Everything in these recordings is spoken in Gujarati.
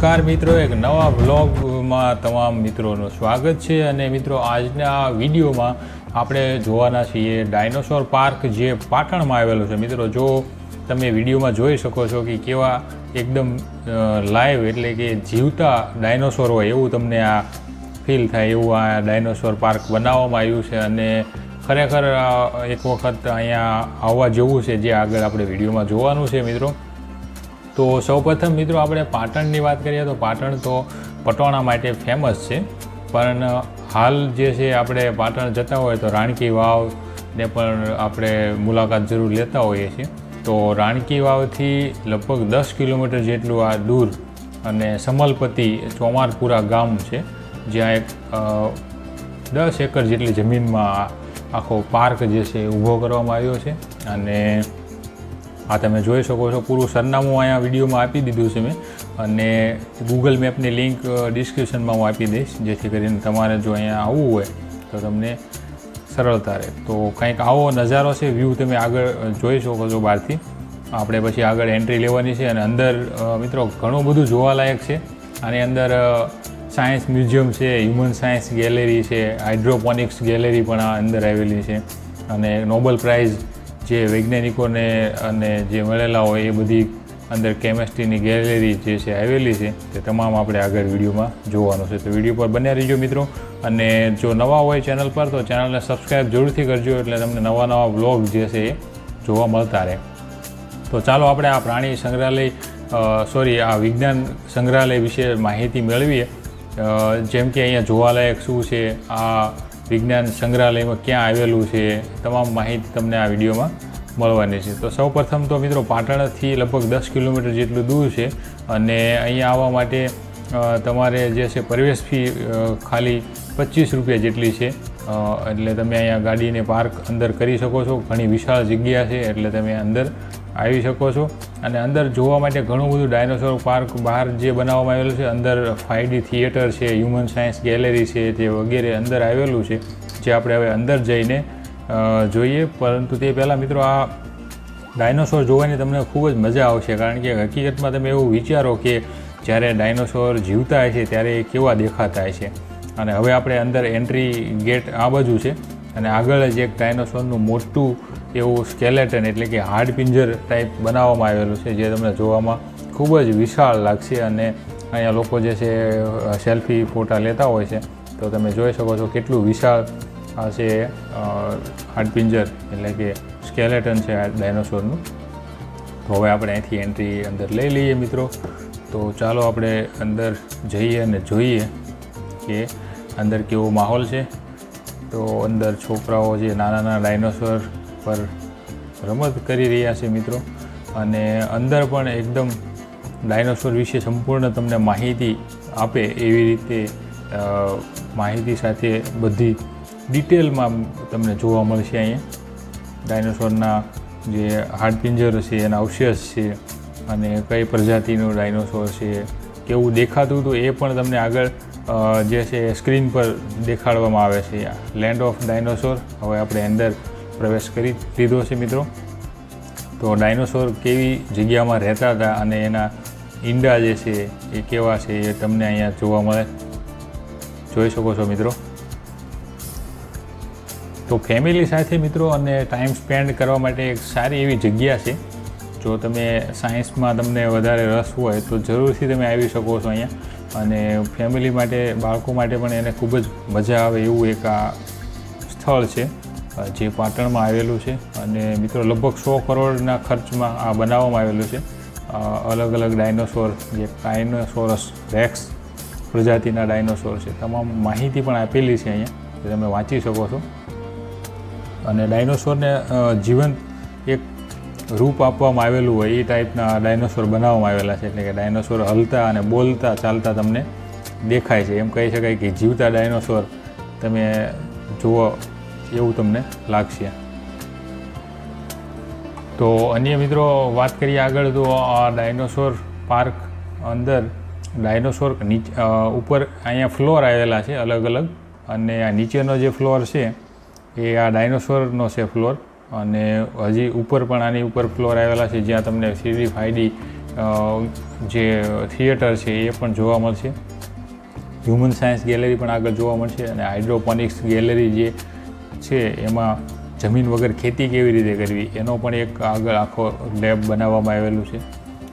નમસ્કાર મિત્રો, એક નવા વ્લોગમાં તમામ મિત્રોનું સ્વાગત છે અને મિત્રો, આજના વિડીયોમાં આપણે જોવાના છીએ ડાયનોસોર પાર્ક જે પાટણમાં આવેલો છે. મિત્રો, જો તમે વિડીયોમાં જોઈ શકો છો કે કેવા એકદમ લાઈવ એટલે કે જીવતા ડાયનોસોર હોય એવું તમને આ ફીલ થાય, એવું આ ડાયનોસોર પાર્ક બનાવવામાં આવ્યું છે. અને ખરેખર એક વખત અહીંયા આવવા જેવું છે, જે આગળ આપણે વિડીયોમાં જોવાનું છે મિત્રો. તો સૌપ્રથમ મિત્રો આપણે પાટણની વાત કરીએ તો પાટણ તો પટોળા માટે ફેમસ છે. પણ હાલ જે છે આપણે પાટણ જતા હોય તો રાણકી વાવને પણ આપણે મુલાકાત જરૂર લેતા હોઈએ છીએ. તો રાણકી વાવથી લગભગ દસ કિલોમીટર જેટલું આ દૂર અને સમલપતિ ચોમારપુરા ગામ છે, જ્યાં એક દસ એકર જેટલી જમીનમાં આખો પાર્ક જે છે ઊભો કરવામાં આવ્યો છે. અને આ તમે જોઈ શકો છો, પૂરું સરનામું અહીંયા વિડીયોમાં આપી દીધું છે મેં. અને ગૂગલ મેપની લિંક ડિસ્ક્રિપ્શનમાં હું આપી દઈશ, જેથી કરીને તમારે જો અહીંયા આવવું હોય, તો તમને સરળતા રહે. તો કંઈક આવો નજારો છે વ્યૂ તમે આગળ જોઈ શકો છો બહારથી. આપણે પછી આગળ એન્ટ્રી લેવાની છે અને અંદર મિત્રો ઘણું બધું જોવાલાયક છે. આની અંદર સાયન્સ મ્યુઝિયમ છે હ્યુમન સાયન્સ ગેલેરી છે હાઇડ્રોપોનિક્સ ગેલેરી પણ આ અંદર આવેલી છે. અને નોબલ પ્રાઇઝ જે વૈજ્ઞાનિકોને અને જે મળેલા હોય એ બધી અંદર કેમેસ્ટ્રીની ગેલેરી જે છે આવેલી છે, તે તમામ આપણે આગળ વિડીયોમાં જોવાનું છે. તો વીડિયો પર બન્યા રહીજો મિત્રો. અને જો નવા હોય ચેનલ પર, તો ચેનલને સબસ્ક્રાઈબ જરૂરથી કરજો, એટલે તમને નવા નવા વ્લોગ જે છે એ જોવા મળતા રહે. તો ચાલો આપણે આ પ્રાણી સંગ્રહાલય સોરી આ વિજ્ઞાન સંગ્રહાલય વિશે માહિતી મેળવીએ. જેમ કે અહીંયા જોવાલાયક શું છે, આ વિજ્ઞાન સંગ્રહાલયમાં ક્યાં આવેલું છે, તમામ માહિતી તમને આ વિડીયોમાં મળવાની છે. તો સૌપ્રથમ તો મિત્રો પાટણથી લગભગ દસ કિલોમીટર જેટલું દૂર છે અને અહીંયા આવવા માટે તમારે જે છે પ્રવેશ ફી ખાલી પચીસ રૂપિયા જેટલી છે. એટલે તમે અહીંયા ગાડીને પાર્ક અંદર કરી શકો છો. ઘણી વિશાળ જગ્યા છે એટલે તમે અંદર આવી શકો છો. અને અંદર જોવા માટે ઘણું બધું ડાયનોસોર પાર્ક બહાર જે બનાવવામાં આવેલું છે, અંદર ફાઈડી થિયેટર છે હ્યુમન સાયન્સ ગેલેરી છે તે વગેરે અંદર આવેલું છે, જે આપણે હવે અંદર જઈને જોઈએ. પરંતુ તે પહેલાં મિત્રો આ ડાયનોસોર જોવાની તમને ખૂબ જ મજા આવશે. કારણ કે હકીકતમાં તમે એવું વિચારો કે જ્યારે ડાયનોસોર જીવતા હોય છે ત્યારે એ કેવા દેખાતા હોય છે અને હવે આપણે અંદર એન્ટ્રી ગેટ આ બાજુ છે. અને આગળ જ એક ડાયનોસોરનું મોટું એવું સ્કેલેટન એટલે કે હાડ પિંજર ટાઈપ બનાવવામાં આવેલું છે, જે તમને જોવામાં ખૂબ જ વિશાળ લાગશે અને અહીંયા લોકો જે છે સેલ્ફી ફોટા લેતા હોય છે. તો તમે જોઈ શકો છો કેટલું વિશાળ આ છે હાડપિંજર એટલે કે સ્કેલેટન છે આ ડાયનોસોરનું તો હવે આપણે અહીંથી એન્ટ્રી અંદર લઈ લઈએ મિત્રો. તો ચાલો આપણે અંદર જઈએ અને જોઈએ કે અંદર કેવો માહોલ છે? તો અંદર છોકરાઓ જે નાના નાના ડાયનોસોર પર રમત કરી રહ્યા છે મિત્રો. અને અંદર પણ એકદમ ડાયનોસોર વિશે સંપૂર્ણ તમને માહિતી આપે એવી રીતે માહિતી સાથે બધી ડિટેલમાં તમને જોવા મળશે અહીંયા. ડાયનોસોરના જે હાડપિંજર છે, એના અવશેષ છે, અને કઈ પ્રજાતિનું ડાયનોસોર છે, કેવું દેખાતું હતું એ પણ તમને આગળ જે છે સ્ક્રીન પર દેખાડવામાં આવે છે. લેન્ડ ઓફ ડાયનોસોર હવે આપણે અંદર પ્રવેશ કરી લીધો છે મિત્રો. તો ડાયનોસોર કેવી જગ્યામાં રહેતા હતા અને એના ઈંડા જે છે એ કેવા છે એ તમને અહીંયા જોવા મળે. જોઈ શકો છો મિત્રો. તો ફેમિલી સાથે મિત્રો અને ટાઈમ સ્પેન્ડ કરવા માટે એક સારી એવી જગ્યા છે. જો તમે સાયન્સમાં તમને વધારે રસ હોય તો જરૂરથી તમે આવી શકો છો અહીંયા. અને ફેમિલી માટે, બાળકો માટે પણ એને ખૂબ જ મજા આવે એવું એક આ સ્થળ છે જે પાટણમાં આવેલું છે. અને મિત્રો, લગભગ સો કરોડના ખર્ચમાં આ બનાવવામાં આવેલું છે. અલગ અલગ ડાયનોસોર, જે ડાયનોસોરસ રેક્સ પ્રજાતિના ડાયનોસોર છે. તમામ માહિતી પણ આપેલી છે અહીંયા તમે વાંચી શકો છો. અને ડાયનોસોરને જીવંત એક રૂપ આપવામાં આવેલું હોય એ ટાઈપના ડાયનોસોર બનાવવામાં આવેલા છે. એટલે કે ડાયનોસોર હલતા અને બોલતા ચાલતા તમને દેખાય છે. એમ કહી શકાય કે જીવતા ડાયનોસોર તમે જુઓ એવું તમને લાગશે. તો અન્ય મિત્રો વાત કરીએ આગળ તો આ ડાયનોસોર પાર્ક અંદર ડાયનોસોર નીચે ઉપર અહીંયા ફ્લોર આવેલા છે અલગ અલગ. અને આ નીચેનો જે ફ્લોર છે એ આ ડાયનોસોરનો છે ફ્લોર. અને હજી ઉપર પણ આની ઉપર ફ્લોર આવેલા છે, જ્યાં તમને થ્રીડી ફાઈડી જે થિયેટર છે, એ પણ જોવા મળશે. હ્યુમન સાયન્સ ગેલેરી પણ આગળ જોવા મળશે અને હાઇડ્રોપોનિક્સ ગેલેરી જે છે, એમાં જમીન વગર ખેતી કેવી રીતે કરવી, એનો પણ એક આગળ આખો લેબ બનાવવામાં આવેલું છે.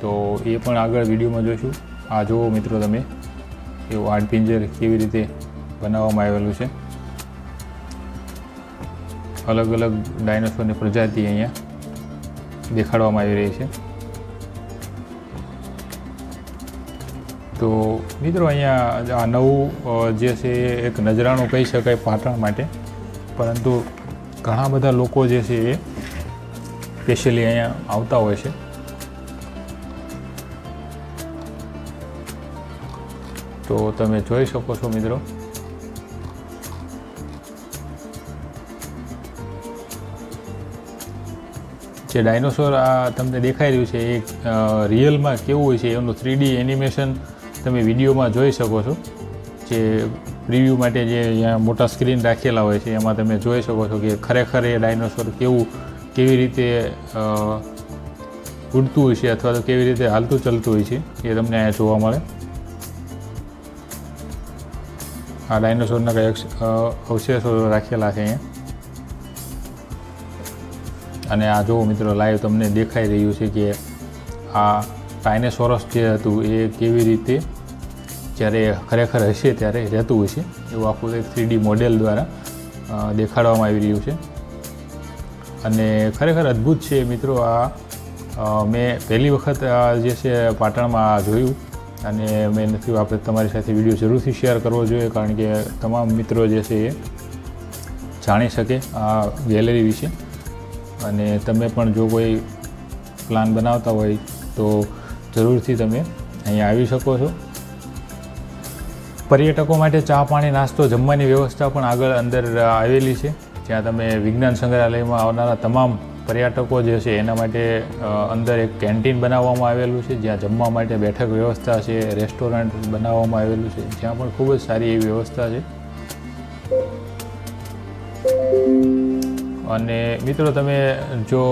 તો એ પણ આગળ વિડીયોમાં જોઈશું. આ જુઓ મિત્રો તમે, એવું હાડપિંજર કેવી રીતે બનાવવામાં આવેલું છે. અલગ અલગ ડાયનોસોરની પ્રજાતિ અહીંયા દેખાડવામાં આવી રહી છે. તો મિત્રો અહીંયા આ નવું જે છે એક નજરાણું કહી શકાય પાટણ માટે. પરંતુ ઘણા બધા લોકો જે છે એ સ્પેશિયલી અહીંયા આવતા હોય છે. તો તમે જોઈ શકો છો મિત્રો જે ડાયનોસોર આ તમને દેખાઈ રહ્યું છે, એ રિયલમાં કેવું હોય છે એનું થ્રીડી એનિમેશન તમે વિડીયોમાં જોઈ શકો છો. જે રિવ્યૂ માટે જે અહીંયા મોટા સ્ક્રીન રાખેલા હોય છે, એમાં તમે જોઈ શકો છો કે ખરેખર એ ડાયનોસોર કેવું, કેવી રીતે ઉડતું હોય છે અથવા તો કેવી રીતે હાલતું ચાલતું હોય છે, એ તમને અહીંયા જોવા મળે. આ ડાયનોસોરના કંઈક અવશેષો રાખેલા છે અહીંયા. અને આ જુઓ મિત્રો લાઈવ તમને દેખાઈ રહ્યું છે કે આ ટાઇનેસોરસ જે હતું એ કેવી રીતે જ્યારે ખરેખર હશે ત્યારે રહેતું હશે એવું આખું એક થ્રીડી મોડેલ દ્વારા દેખાડવામાં આવી રહ્યું છે. અને ખરેખર અદ્ભુત છે મિત્રો આ મેં પહેલી વખત આ જે છે પાટણમાં જોયું અને મેં નથી, આપણે તમારી સાથે વીડિયો જરૂરથી શેર કરવો જોઈએ કારણ કે તમામ મિત્રો જે છે એ જાણી શકે આ ગેલેરી વિશે. અને તમે પણ જો કોઈ પ્લાન બનાવતા હોય તો જરૂરથી તમે અહીં આવી શકો છો. પર્યટકો માટે ચા પાણી નાસ્તો જમવાની વ્યવસ્થા પણ આગળ અંદર આવેલી છે. જ્યાં તમે વિજ્ઞાન સંગ્રહાલયમાં આવનારા તમામ પર્યટકો જે છે એના માટે અંદર એક કેન્ટીન બનાવવામાં આવેલું છે, જ્યાં જમવા માટે બેઠક વ્યવસ્થા છે, રેસ્ટોરન્ટ બનાવવામાં આવેલું છે. જ્યાં પણ ખૂબ જ સારી એવી વ્યવસ્થા છે. અને મિત્રો તમે જો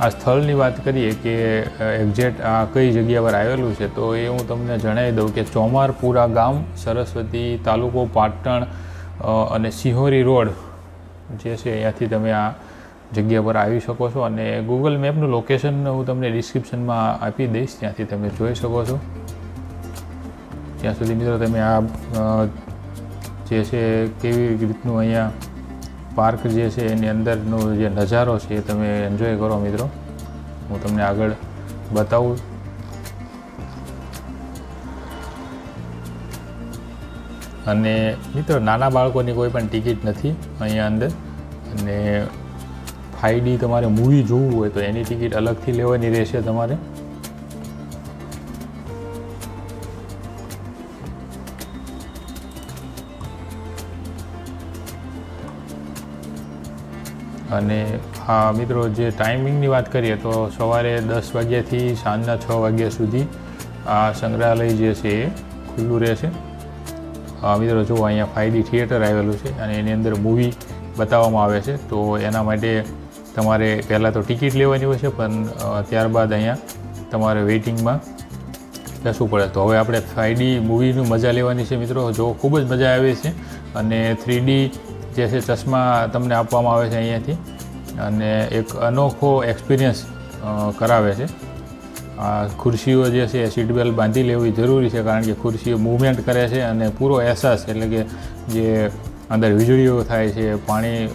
આ સ્થળની વાત કરીએ કે એક્ઝેક્ટ આ કઈ જગ્યા પર આવેલું છે, તો એ હું તમને જણાવી દઉં કે ચોમારપુરા ગામ, સરસ્વતી તાલુકો પાટણ અને સિંહોરી રોડ જે છે અહીંયાથી તમે આ જગ્યા પર આવી શકો છો. અને ગૂગલ મેપનું લોકેશન હું તમને ડિસ્ક્રિપ્શનમાં આપી દઈશ, ત્યાંથી તમે જોઈ શકો છો. ત્યાં સુધી મિત્રો તમે આ જે છે કેવી રીતનું અહીંયા પાર્ક જે છે, એની અંદરનો જે નજારો છે, એ તમે એન્જોય કરો મિત્રો. હું તમને આગળ બતાવું. અને મિત્રો, નાના બાળકોની કોઈ પણ ટિકિટ નથી અહીંયા અંદર. અને ફાઈવ તમારે મૂવી જોવું હોય તો એની ટિકિટ અલગથી લેવાની રહેશે તમારે. અને આ મિત્રો, જે ટાઈમિંગની વાત કરીએ તો સવારે દસ વાગ્યાથી સાંજના છ વાગ્યા સુધી આ સંગ્રહાલય જે છે એ ખુલ્લું રહેશે. મિત્રો જો અહીંયા ફાયદી થિયેટર આવેલું છે અને એની અંદર મૂવી બતાવવામાં આવે છે. તો એના માટે તમારે પહેલાં તો ટિકિટ લેવાની હોય છે, પણ ત્યારબાદ અહીંયા તમારે વેઇટિંગમાં બેસવું પડે. તો હવે આપણે ફાઈડી મૂવીનું મજા લેવાની છે, મિત્રો. જો ખૂબ જ મજા આવે છે અને થ્રીડી જે છે ચશ્મા તમને આપવામાં આવે છે અહીંયાથી. અને એક અનોખો એક્સપિરિયન્સ કરાવે છે. આ ખુરશીઓ જે છે સીટ બેલ્ટ બાંધી લેવી જરૂરી છે, કારણ કે ખુરશીઓ મૂવમેન્ટ કરે છે અને પૂરો અહેસાસ એટલે કે જે અંદર વીજળીઓ થાય છે, પાણી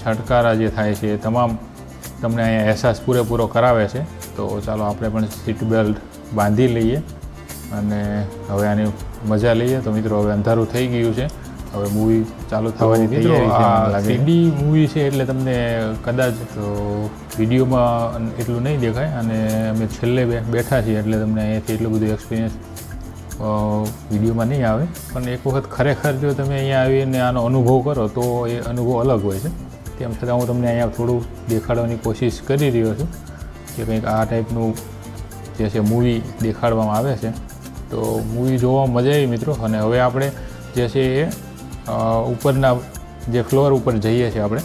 છટકારા જે થાય છે તમામ તમને અહીંયા અહેસાસ પૂરેપૂરો કરાવે છે. તો ચાલો આપણે પણ સીટ બેલ્ટ બાંધી લઈએ અને હવે આની મજા લઈએ. તો મિત્રો, હવે અંધારું થઈ ગયું છે. હવે મૂવી ચાલુ થવાની તૈયારી થ્રીડી મૂવી છે એટલે તમને કદાચ વિડીયોમાં એટલું નહીં દેખાય અને અમે છેલ્લે બેઠા છીએ એટલે તમને અહીંયાથી એટલું બધું એક્સપિરિયન્સ વિડીયોમાં નહીં આવે. પણ એક વખત ખરેખર જો તમે અહીંયા આવીને આનો અનુભવ કરો તો એ અનુભવ અલગ હોય છે. તેમ છતાં હું તમને અહીંયા થોડું દેખાડવાની કોશિશ કરી રહ્યો છું કે કંઈક આ ટાઈપનું જે છે મૂવી દેખાડવામાં આવે છે. તો મૂવી જોવા મજા આવી મિત્રો. અને હવે આપણે જે છે એ ઉપરના જે ફ્લોર ઉપર જઈએ છીએ આપણે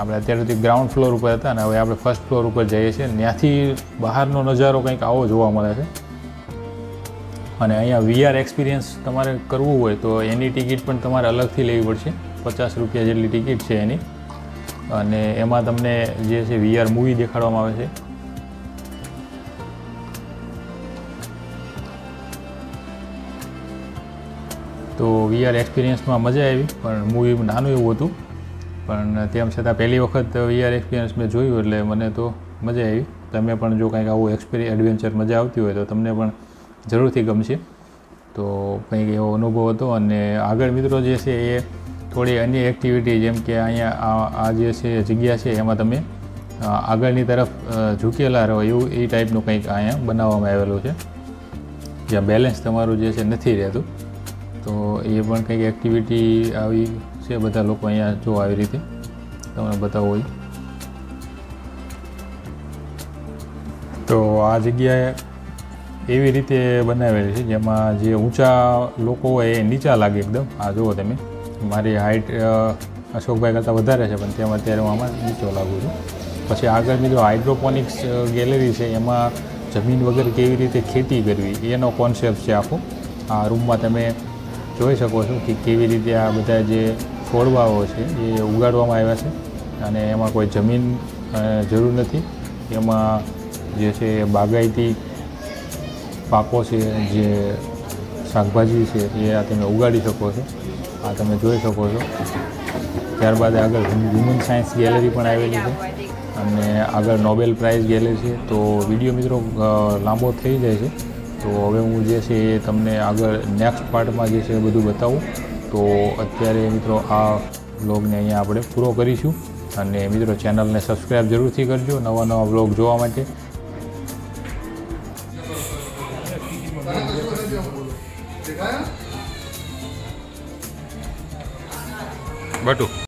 આપણે અત્યાર સુધી ગ્રાઉન્ડ ફ્લોર ઉપર હતા અને હવે આપણે ફર્સ્ટ ફ્લોર ઉપર જઈએ છીએ. ત્યાંથી બહારનો નજારો કંઈક આવો જોવા મળે છે. અને અહીંયા વીઆર એક્સપિરિયન્સ તમારે કરવું હોય તો એની ટિકિટ પણ તમારે અલગથી લેવી પડશે. પચાસ રૂપિયા જેટલી ટિકિટ છે એની. અને એમાં તમને જે છે વીઆર મૂવી દેખાડવામાં આવે છે. તો વીઆર એક્સપિરિયન્સમાં મજા આવી, પણ મૂવી નાનું એવું હતું. પણ તેમ છતાં પહેલી વખત વીઆર એક્સપિરિયન્સ મેં જોયું એટલે મને તો મજા આવી. તમે પણ જો કંઈક આવું એક્સપિરિયન્સ એડવેન્ચર મજા આવતી હોય તો તમને પણ જરૂરથી ગમશે. તો કંઈક એવો અનુભવ હતો અને આગળ મિત્રો જે છે એ થોડી અન્ય એક્ટિવિટી જેમ કે અહીંયા આ જે છે જગ્યા છે એમાં તમે આગળની તરફ ઝૂકેલા રહો એવું એ ટાઈપનું કંઈક અહીંયા બનાવવામાં આવેલું છે. જ્યાં બેલેન્સ તમારું જે છે નથી રહેતું. તો એ પણ કંઈક એક્ટિવિટી આવી છે બધા લોકો અહીંયા જો આવી રીતે. તમને બતાવો હોય. તો આ જગ્યાએ એવી રીતે બનાવેલી છે, જેમાં જે ઊંચા લોકો હોય એ નીચા લાગે એકદમ. આ જુઓ તમે. મારી હાઇટ અશોકભાઈ કરતાં વધારે છે, પણ તેમાં અત્યારે હું આમાં નીચો લાગુ છું. પછી આગળ મિત્રો હાઇડ્રોપોનિક્સ ગેલેરી છે, એમાં જમીન વગર કેવી રીતે ખેતી કરવી, એનો કોન્સેપ્ટ છે આખો. આ રૂમમાં તમે જોઈ શકો છો કે કેવી રીતે આ બધા જે છોડવાઓ છે એ ઉગાડવામાં આવ્યા છે. અને એમાં કોઈ જમીન જરૂર નથી. એમાં જે છે બાગાયતી પાકો છે, જે શાકભાજી છે એ આ તમે ઉગાડી શકો છો. આ તમે જોઈ શકો છો. ત્યારબાદ આગળ હ્યુમન સાયન્સ ગેલેરી પણ આવેલી છે. અને આગળ નોબેલ પ્રાઇઝ ગેલેરી છે. તો વીડિયો મિત્રો લાંબો થઈ જાય છે. તો હવે હું જે છે એ તમને આગળ નેક્સ્ટ પાર્ટમાં જે છે એ બધું બતાવું. તો અત્યારે મિત્રો આ બ્લોગને અહીંયા આપણે પૂરો કરીશું. અને મિત્રો ચેનલને સબસ્ક્રાઈબ જરૂરથી કરજો નવા નવા બ્લોગ જોવા માટે. બટુ.